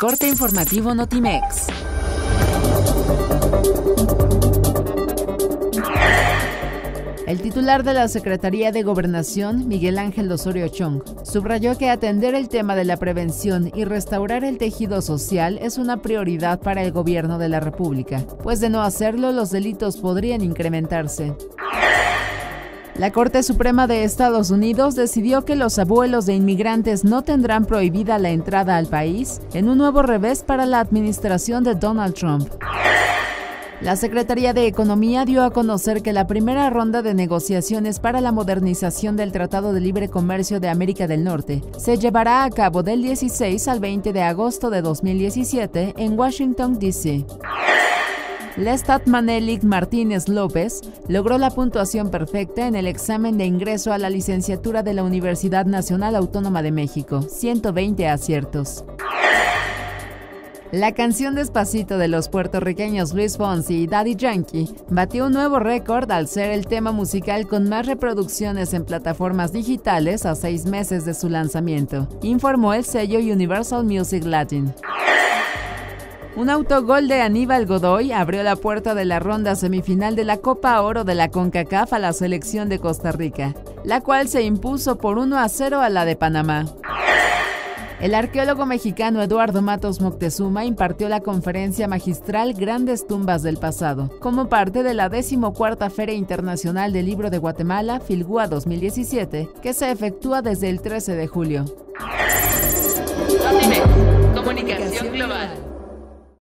Corte informativo Notimex. El titular de la Secretaría de Gobernación, Miguel Ángel Osorio Chong, subrayó que atender el tema de la prevención y restaurar el tejido social es una prioridad para el gobierno de la República, pues de no hacerlo los delitos podrían incrementarse. La Corte Suprema de Estados Unidos decidió que los abuelos de inmigrantes no tendrán prohibida la entrada al país en un nuevo revés para la administración de Donald Trump. La Secretaría de Economía dio a conocer que la primera ronda de negociaciones para la modernización del Tratado de Libre Comercio de América del Norte se llevará a cabo del 16 al 20 de agosto de 2017 en Washington, D.C. Lestat Manelik Martínez López logró la puntuación perfecta en el examen de ingreso a la licenciatura de la Universidad Nacional Autónoma de México, 120 aciertos. La canción Despacito de los puertorriqueños Luis Fonsi y Daddy Yankee batió un nuevo récord al ser el tema musical con más reproducciones en plataformas digitales a seis meses de su lanzamiento, informó el sello Universal Music Latin. Un autogol de Aníbal Godoy abrió la puerta de la ronda semifinal de la Copa Oro de la CONCACAF a la selección de Costa Rica, la cual se impuso por 1 a 0 a la de Panamá. El arqueólogo mexicano Eduardo Matos Moctezuma impartió la conferencia magistral Grandes Tumbas del Pasado, como parte de la decimocuarta Feria Internacional del Libro de Guatemala, Filgua 2017, que se efectúa desde el 13 de julio. Comunicación Global.